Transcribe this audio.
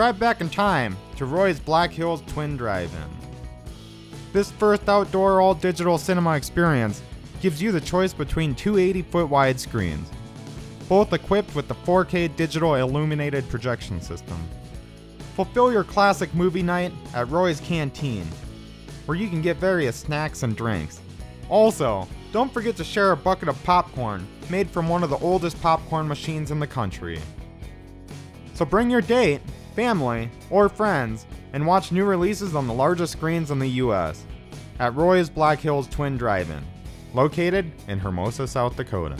drive back in time to Roy's Black Hills Twin Drive-In. This first outdoor all digital cinema experience gives you the choice between two 80 foot wide screens, both equipped with the 4K digital illuminated projection system. Fulfill your classic movie night at Roy's Canteen, where you can get various snacks and drinks. Also, don't forget to share a bucket of popcorn made from one of the oldest popcorn machines in the country. So bring your date, family, or friends and watch new releases on the largest screens in the US at Roy's Black Hills Twin Drive In, located in Hermosa, South Dakota.